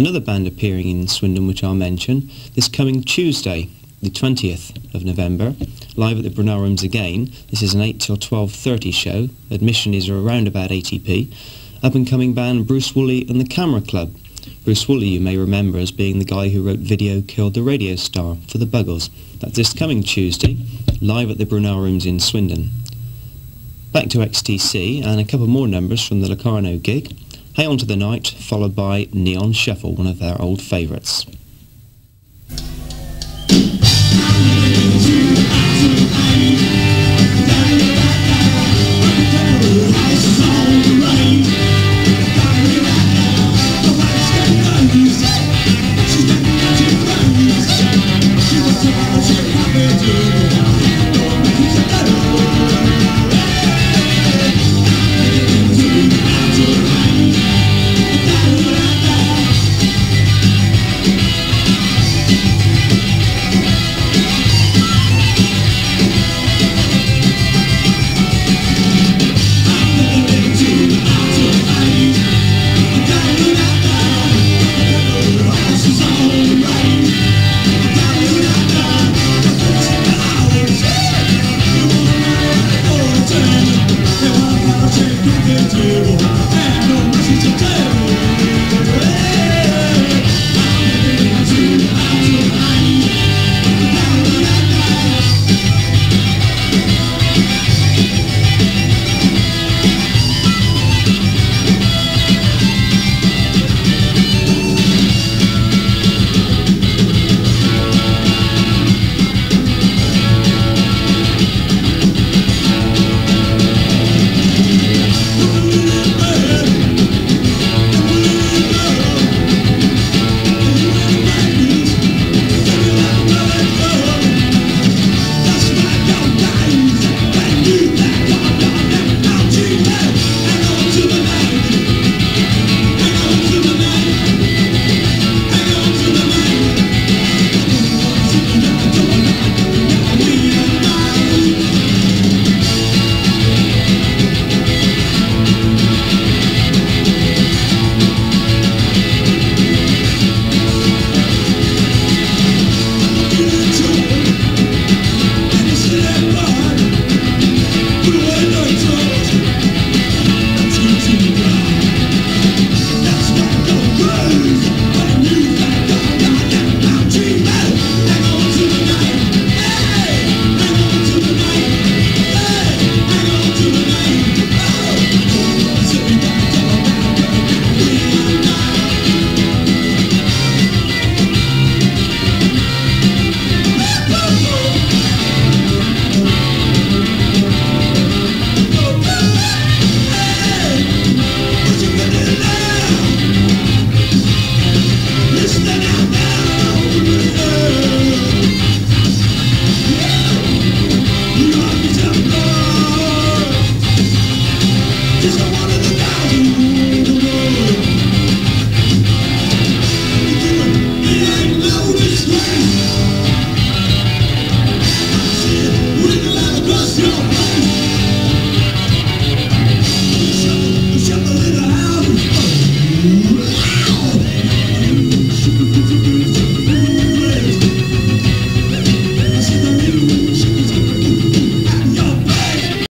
Another band appearing in Swindon which I'll mention this coming Tuesday, the 20th of November, live at the Brunel Rooms again. This is an 8 till 12.30 show. Admission is around about 80p. Up and coming band Bruce Woolley and the Camera Club. Bruce Woolley you may remember as being the guy who wrote Video Killed the Radio Star for the Buggles. That's this coming Tuesday, live at the Brunel Rooms in Swindon. Back to XTC and a couple more numbers from the Locarno gig. Hang On to the Night, followed by Neon Shuffle, one of their old favourites.